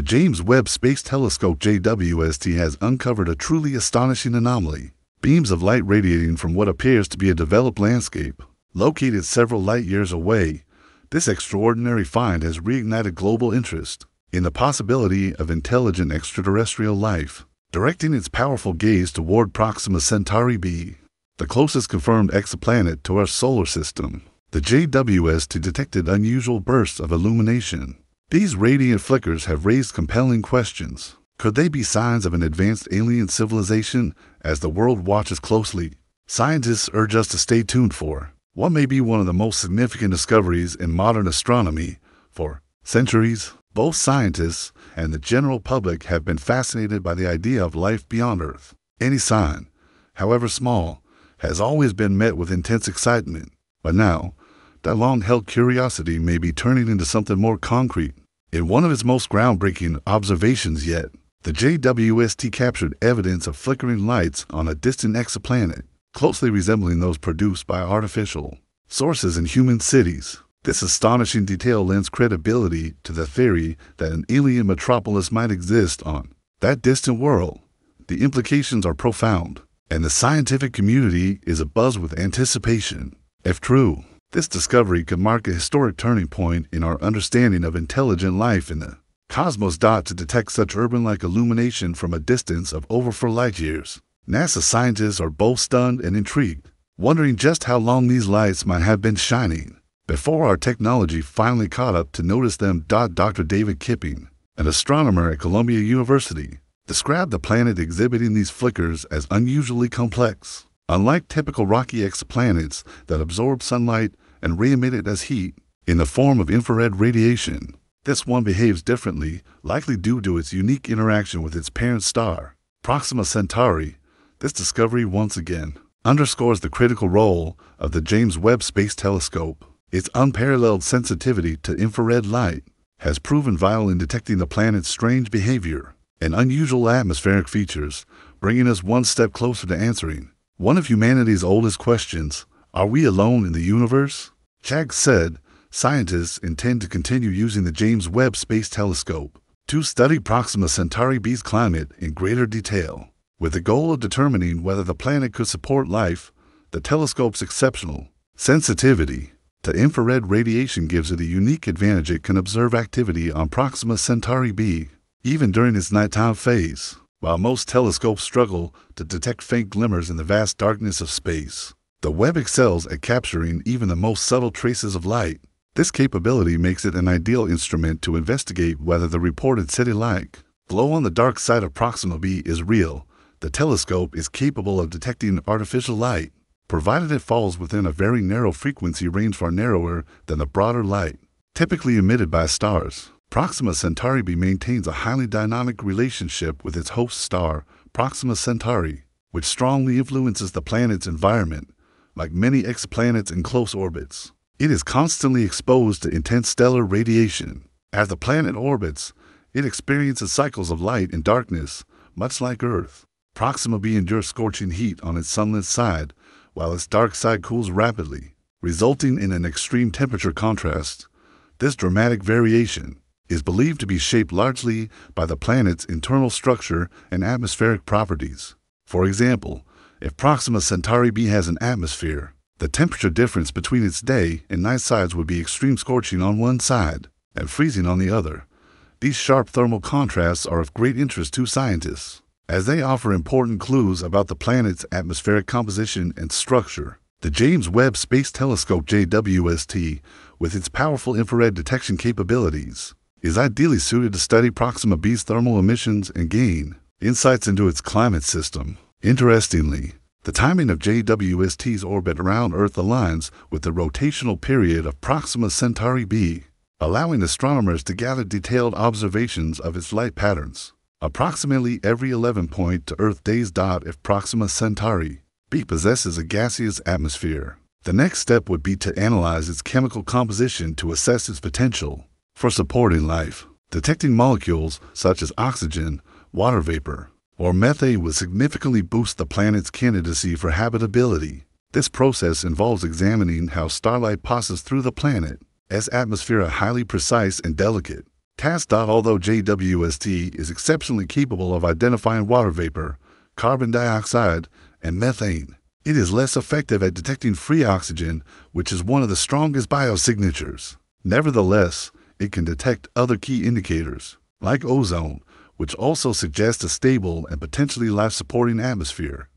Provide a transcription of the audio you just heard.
The James Webb Space Telescope JWST has uncovered a truly astonishing anomaly. Beams of light radiating from what appears to be a developed landscape. Located several light years away, this extraordinary find has reignited global interest in the possibility of intelligent extraterrestrial life, directing its powerful gaze toward Proxima Centauri b, the closest confirmed exoplanet to our solar system. The JWST detected unusual bursts of illumination. These radiant flickers have raised compelling questions. Could they be signs of an advanced alien civilization as the world watches closely? Scientists urge us to stay tuned for what may be one of the most significant discoveries in modern astronomy for centuries. Both scientists and the general public have been fascinated by the idea of life beyond Earth. Any sign, however small, has always been met with intense excitement. But now, that long held curiosity may be turning into something more concrete. In one of its most groundbreaking observations yet, the JWST captured evidence of flickering lights on a distant exoplanet, closely resembling those produced by artificial sources in human cities. This astonishing detail lends credibility to the theory that an alien metropolis might exist on that distant world. The implications are profound, and the scientific community is abuzz with anticipation. If true, this discovery could mark a historic turning point in our understanding of intelligent life in the cosmos. Dot to detect such urban-like illumination from a distance of over four light years, NASA scientists are both stunned and intrigued, wondering just how long these lights might have been shining before our technology finally caught up to notice them. Dot Dr. David Kipping, an astronomer at Columbia University, described the planet exhibiting these flickers as unusually complex. Unlike typical rocky exoplanets that absorb sunlight and re-emit it as heat in the form of infrared radiation, this one behaves differently, likely due to its unique interaction with its parent star, Proxima Centauri. This discovery once again underscores the critical role of the James Webb Space Telescope. Its unparalleled sensitivity to infrared light has proven vital in detecting the planet's strange behavior and unusual atmospheric features, bringing us one step closer to answering one of humanity's oldest questions Are we alone in the universe? Chag said scientists intend to continue using the James Webb Space Telescope to study Proxima Centauri b's climate in greater detail, with the goal of determining whether the planet could support life. The telescope's exceptional sensitivity to infrared radiation gives it a unique advantage it can observe activity on Proxima Centauri b, even during its nighttime phase, while most telescopes struggle to detect faint glimmers in the vast darkness of space. The Webb excels at capturing even the most subtle traces of light. This capability makes it an ideal instrument to investigate whether the reported city-like glow on the dark side of Proxima b is real. The telescope is capable of detecting artificial light, provided it falls within a very narrow frequency range far narrower than the broader light typically emitted by stars. Proxima Centauri b maintains a highly dynamic relationship with its host star, Proxima Centauri, which strongly influences the planet's environment. Like many exoplanets in close orbits, it is constantly exposed to intense stellar radiation. As the planet orbits, it experiences cycles of light and darkness, much like Earth. Proxima b endures scorching heat on its sunlit side, while its dark side cools rapidly, resulting in an extreme temperature contrast. This dramatic variation is believed to be shaped largely by the planet's internal structure and atmospheric properties. For example, if Proxima Centauri b has an atmosphere, the temperature difference between its day and night sides would be extreme scorching on one side and freezing on the other. These sharp thermal contrasts are of great interest to scientists as they offer important clues about the planet's atmospheric composition and structure. The James Webb Space Telescope JWST, with its powerful infrared detection capabilities, is ideally suited to study Proxima b's thermal emissions and gain insights into its climate system. Interestingly, the timing of JWST's orbit around Earth aligns with the rotational period of Proxima Centauri b, allowing astronomers to gather detailed observations of its light patterns approximately every 11 point to Earth days. If Proxima Centauri b possesses a gaseous atmosphere, the next step would be to analyze its chemical composition to assess its potential for supporting life. Detecting molecules such as oxygen, water vapor, or methane would significantly boost the planet's candidacy for habitability. This process involves examining how starlight passes through the planet, as atmosphere are highly precise and delicate. TASC. Although JWST is exceptionally capable of identifying water vapor, carbon dioxide, and methane, it is less effective at detecting free oxygen, which is one of the strongest biosignatures. Nevertheless, it can detect other key indicators, like ozone, which also suggests a stable and potentially life supporting atmosphere.